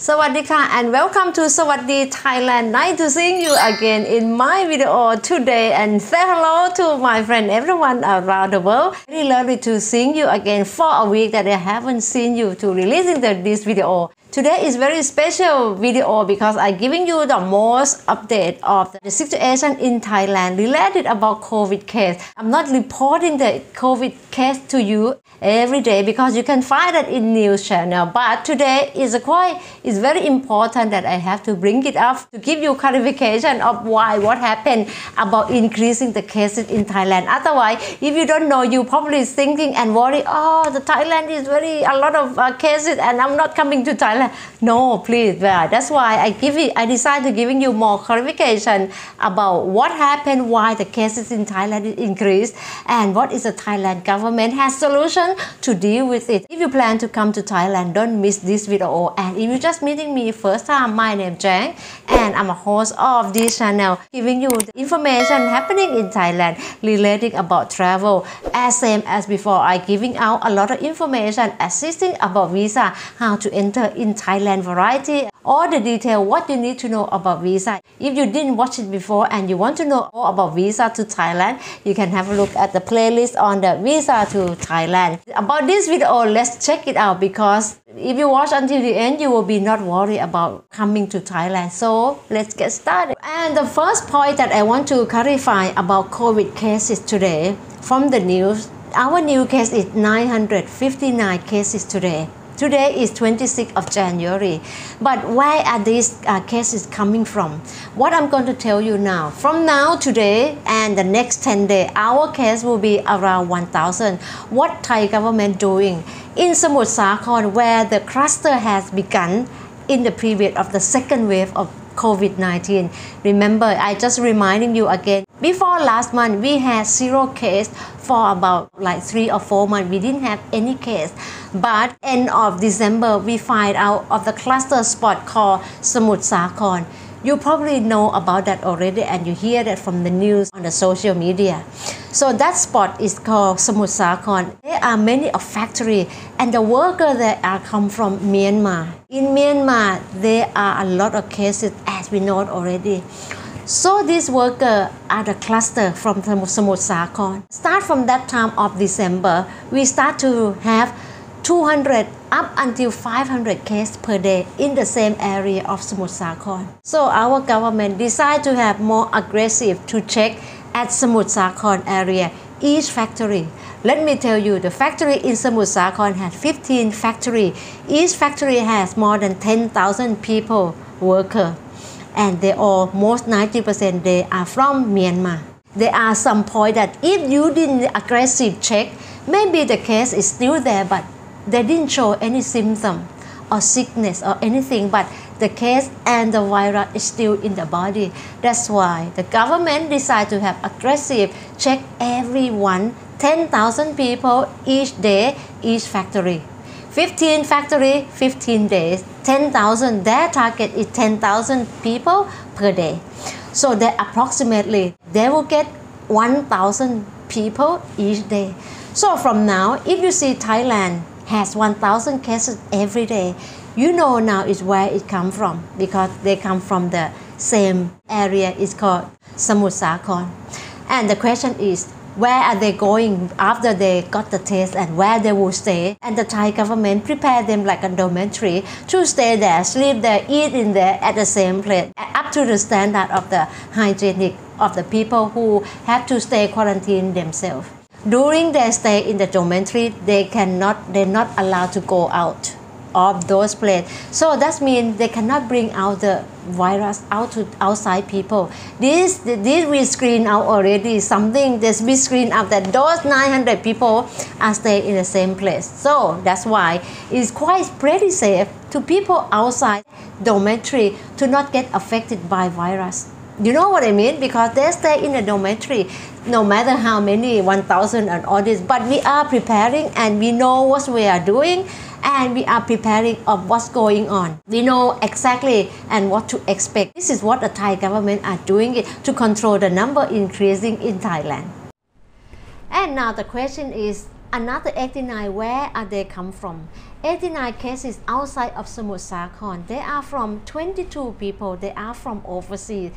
Sawadika and welcome to Sawasdee Thailand. Nice to seeing you again in my video today and say hello to my friend everyone around the world. Really lovely to seeing you again for a week that I haven't seen you to releasing the, this video. Today is very special video because I'm giving you the most update of the situation in Thailand related about COVID case. I'm not reporting the COVID case to you every day because you can find it in news channel. But today is a quite is very important that I have to bring it up to give you clarification of why what happened about increasing the cases in Thailand. Otherwise, if you don't know, you probably thinking and worry. Oh, the Thailand is very a lot of uh, cases and I'm not coming to Thailand. No, please. Yeah, that's why I give it. I decided to giving you more clarification about what happened, why the cases in Thailand increased, and what is the Thailand government has solution to deal with it. If you plan to come to Thailand, don't miss this video. And if you're just meeting me first time, my name Jang, and I'm a host of this channel, giving you the information happening in Thailand relating about travel. As same as before, I giving out a lot of information assisting about visa, how to enter in Thailand variety, all the detail what you need to know about visa. If you didn't watch it before and you want to know all about visa to Thailand, you can have a look at the playlist on the visa to Thailand. About this video, let's check it out because if you watch until the end, you will be not worried about coming to Thailand. So let's get started. And the first point that I want to clarify about COVID cases today from the news, our new case is 959 cases today. Today is 26th of January. But where are these uh, cases coming from? What I'm going to tell you now. From now, today, and the next 10 days, our case will be around 1,000. What Thai government doing? In Samut Sakhon, where the cluster has begun in the period of the second wave of COVID-19. Remember, I just reminding you again. Before last month, we had zero case for about like three or four months. We didn't have any case. But end of December, we find out of the cluster spot called Samut Sakhon. You probably know about that already and you hear that from the news on the social media. So that spot is called Samut Sakhon. There are many of factory and the workers that are come from Myanmar. In Myanmar, there are a lot of cases as we know already. So these workers are the cluster from Samut Sakhon. Start from that time of December, we start to have 200 up until 500 cases per day in the same area of Samut Sakhon. So our government decided to have more aggressive to check at Samut Sakhon area each factory. Let me tell you, the factory in Samut Sakhon has 15 factory. Each factory has more than 10,000 people worker, and they all most 90% they are from Myanmar. There are some point that if you didn't aggressive check, maybe the case is still there, but they didn't show any symptom or sickness or anything but the case and the virus is still in the body that's why the government decided to have aggressive check everyone 10,000 people each day each factory 15 factory 15 days 10,000 their target is 10,000 people per day so that approximately they will get 1,000 people each day so from now if you see Thailand has 1,000 cases every day, you know now is where it come from because they come from the same area. It's called Samut Sakhon. And the question is, where are they going after they got the test and where they will stay? And the Thai government prepared them like a dormitory to stay there, sleep there, eat in there at the same place, up to the standard of the hygienic of the people who have to stay quarantine themselves. During their stay in the dormitory they cannot they're not allowed to go out of those places so that means they cannot bring out the virus out to outside people. This this we screen out already. Something this we screen out that those 900 people are staying in the same place. So that's why it's quite pretty safe to people outside dormitory to not get affected by virus you know what I mean? Because they stay in a dormitory, no matter how many, 1,000 and all this. But we are preparing and we know what we are doing and we are preparing of what's going on. We know exactly and what to expect. This is what the Thai government are doing it to control the number increasing in Thailand. And now the question is, another 89 where are they come from 89 cases outside of Samut Sakhon. They are from 22 people. They are from overseas,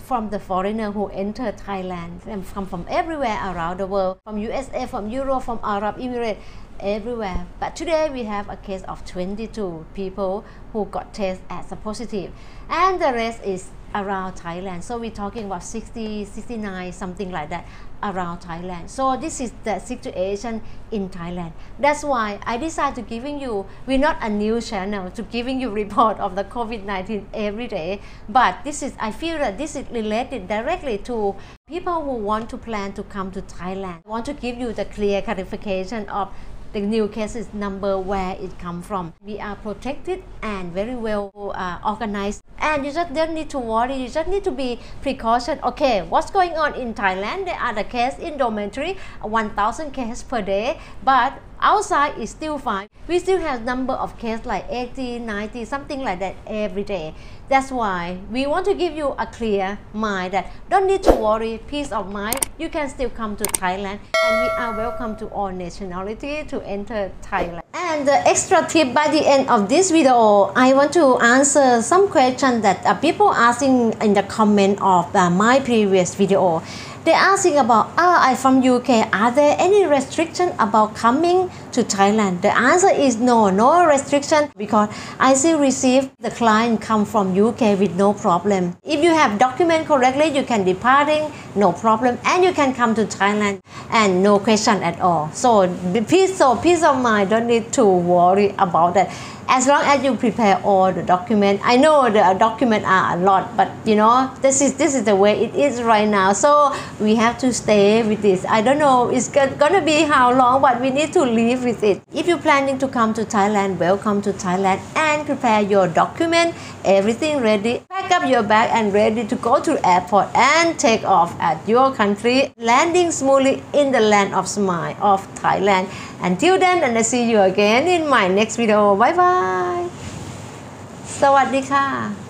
from the foreigner who enter Thailand, and come from everywhere around the world, from USA, from Europe, from Arab Emirates, everywhere. But today we have a case of 22 people who got tested as a positive, and the rest is around Thailand. So we're talking about 60, 69, something like that around Thailand. So this is the situation in Thailand. That's why I decided to giving you, we're not a news channel to giving you report of the COVID-19 every day, but this is, I feel that this is related directly to people who want to plan to come to Thailand. I want to give you the clear clarification of the new cases number where it come from. We are protected and very well uh, organized. And you just don't need to worry. You just need to be precaution okay what's going on in Thailand? There are the case in dormitory 1000 cases per day. But outside is still fine. We still have number of cases like 80 90 something like that every day. That's why we want to give you a clear mind that don't need to worry peace of mind. You can still come to Thailand and we are welcome to all nationality to enter Thailand. And the extra tip by the end of this video I want to answer some questions that uh, people asking in the comment of uh, my previous video they're asking about, ah, I'm from UK. Are there any restriction about coming to Thailand? The answer is no, no restriction because I still receive the client come from UK with no problem. If you have document correctly, you can departing, no problem, and you can come to Thailand and no question at all. So peace, so peace of mind, don't need to worry about that as long as you prepare all the document i know the document are a lot but you know this is this is the way it is right now so we have to stay with this i don't know it's gonna be how long but we need to live with it if you're planning to come to thailand welcome to thailand and prepare your document everything ready pack up your bag and ready to go to airport and take off at your country landing smoothly in the land of smile of thailand until then and I see you again in my next video bye bye สวัสดีค่ะ